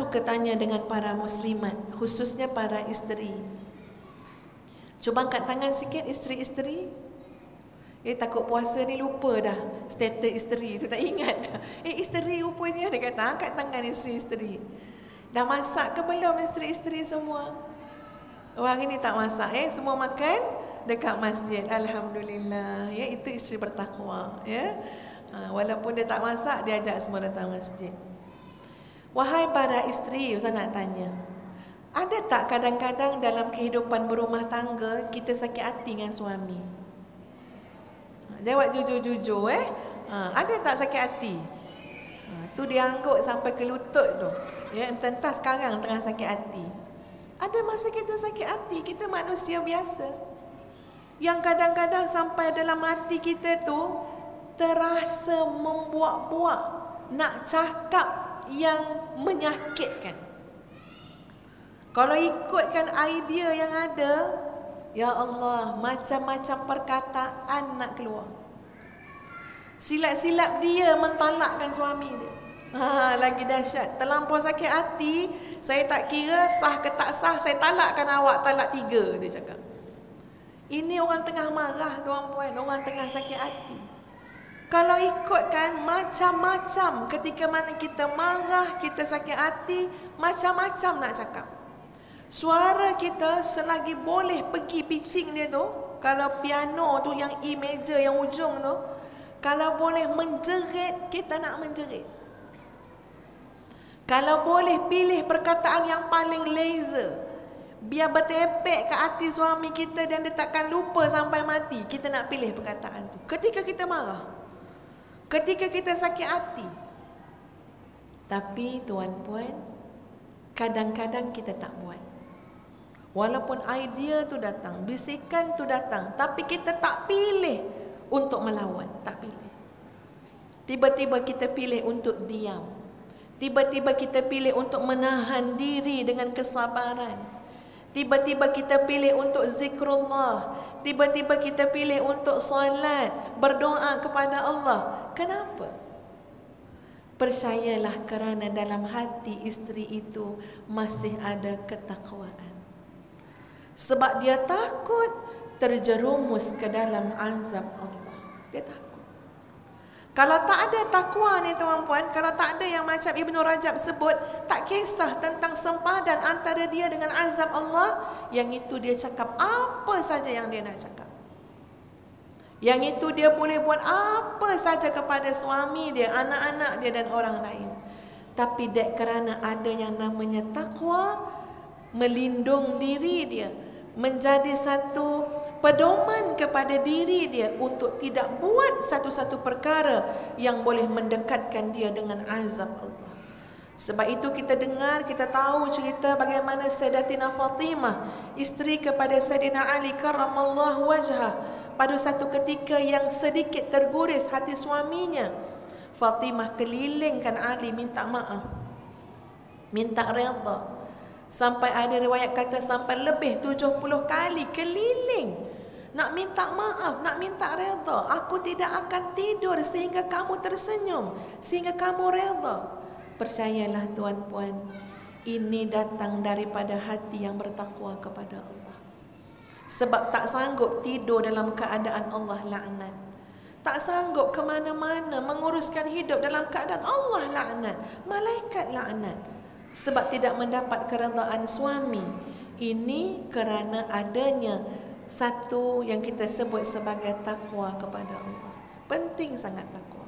suka tanya dengan para muslimat, khususnya para isteri. Cuba angkat tangan sikit isteri-isteri. Eh takut puasa ni lupa dah status isteri tu tak ingat. Eh isteri rupanya dia kata angkat tangan isteri-isteri. Dah masak ke belum isteri-isteri semua? Orang ini tak masak eh semua makan dekat masjid. Alhamdulillah. Ya itu isteri bertakwa ya. Ha, walaupun dia tak masak dia ajak semua datang masjid. Wahai para isteri, saya nak tanya. Ada tak kadang-kadang dalam kehidupan berumah tangga kita sakit hati dengan suami? Ha, jawab jujur-jujur eh. Ha, ada tak sakit hati? Ha, tu dia angkut sampai ke lutut tu. Ya, entah sekarang tengah sakit hati. Ada masa kita sakit hati, kita manusia biasa. Yang kadang-kadang sampai dalam hati kita tu terasa membuat-buat nak cakap yang menyakitkan. Kalau ikutkan idea yang ada, ya Allah, macam-macam perkataan nak keluar. Silap-silap dia mentalakkan suami dia. Ha, lagi dahsyat. Terlampau sakit hati, saya tak kira sah ke tak sah, saya talakkan awak talak tiga, dia cakap. Ini orang tengah marah, tuan-puan. Orang tengah sakit hati. Kalau ikutkan macam-macam ketika mana kita marah, kita sakit hati, macam-macam nak cakap. Suara kita selagi boleh pergi pitching dia tu, kalau piano tu yang E major yang ujung tu, kalau boleh menjerit, kita nak menjerit. Kalau boleh pilih perkataan yang paling laser, biar bertepek ke hati suami kita dan dia takkan lupa sampai mati, kita nak pilih perkataan tu. Ketika kita marah, Ketika kita sakit hati. Tapi tuan puan, kadang-kadang kita tak buat. Walaupun idea tu datang, bisikan tu datang, tapi kita tak pilih untuk melawan, tak pilih. Tiba-tiba kita pilih untuk diam. Tiba-tiba kita pilih untuk menahan diri dengan kesabaran. Tiba-tiba kita pilih untuk zikrullah. Tiba-tiba kita pilih untuk salat, berdoa kepada Allah. Kenapa? Percayalah kerana dalam hati isteri itu masih ada ketakwaan. Sebab dia takut terjerumus ke dalam azab Allah. Dia takut. Kalau tak ada takwa ni tuan-puan, kalau tak ada yang macam Ibn Rajab sebut, tak kisah tentang sempadan antara dia dengan azab Allah, yang itu dia cakap apa saja yang dia nak cakap. Yang itu dia boleh buat apa saja kepada suami dia, anak-anak dia dan orang lain. Tapi dek kerana ada yang namanya takwa, melindung diri dia, menjadi satu pedoman kepada diri dia untuk tidak buat satu-satu perkara yang boleh mendekatkan dia dengan azab Allah. Sebab itu kita dengar, kita tahu cerita bagaimana Sayyidatina Fatimah, isteri kepada Sayyidina Ali karramallahu wajhah, pada satu ketika yang sedikit terguris hati suaminya. Fatimah kelilingkan Ali minta maaf. Minta redha. Sampai ada riwayat kata sampai lebih 70 kali keliling. Nak minta maaf nak minta redha. Aku tidak akan tidur sehingga kamu tersenyum sehingga kamu redha. Percayalah tuan puan ini datang daripada hati yang bertakwa kepada Allah sebab tak sanggup tidur dalam keadaan Allah laknat. Tak sanggup ke mana-mana menguruskan hidup dalam keadaan Allah laknat. Malaikat laknat. Sebab tidak mendapat keredaan suami. Ini kerana adanya satu yang kita sebut sebagai takwa kepada Allah. Penting sangat takwa.